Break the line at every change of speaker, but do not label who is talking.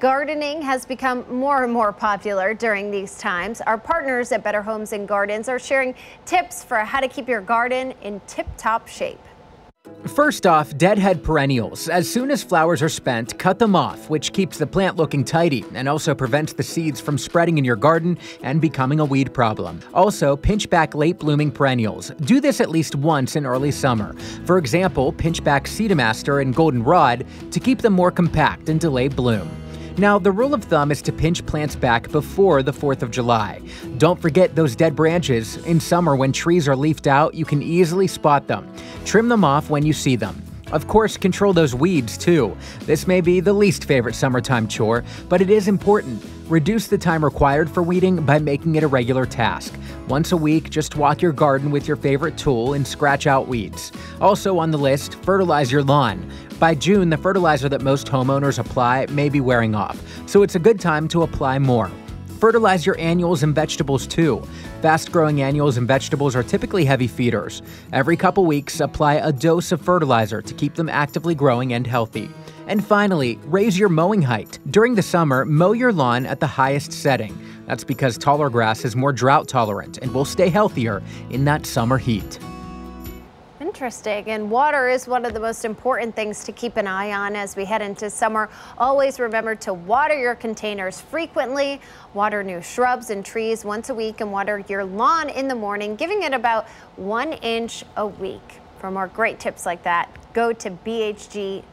Gardening has become more and more popular during these times. Our partners at Better Homes and Gardens are sharing tips for how to keep your garden in tip-top shape.
First off, deadhead perennials. As soon as flowers are spent, cut them off, which keeps the plant looking tidy and also prevents the seeds from spreading in your garden and becoming a weed problem. Also, pinch back late blooming perennials. Do this at least once in early summer. For example, pinch back Cedarmaster and Goldenrod to keep them more compact and delay bloom. Now, the rule of thumb is to pinch plants back before the 4th of July. Don't forget those dead branches. In summer, when trees are leafed out, you can easily spot them. Trim them off when you see them. Of course, control those weeds too. This may be the least favorite summertime chore, but it is important. Reduce the time required for weeding by making it a regular task. Once a week, just walk your garden with your favorite tool and scratch out weeds. Also on the list, fertilize your lawn. By June, the fertilizer that most homeowners apply may be wearing off, so it's a good time to apply more. Fertilize your annuals and vegetables too. Fast growing annuals and vegetables are typically heavy feeders. Every couple weeks, apply a dose of fertilizer to keep them actively growing and healthy. And finally, raise your mowing height. During the summer, mow your lawn at the highest setting. That's because taller grass is more drought tolerant and will stay healthier in that summer heat.
Interesting. And water is one of the most important things to keep an eye on as we head into summer. Always remember to water your containers frequently, water new shrubs and trees once a week, and water your lawn in the morning, giving it about one inch a week. For more great tips like that, go to bhg.com.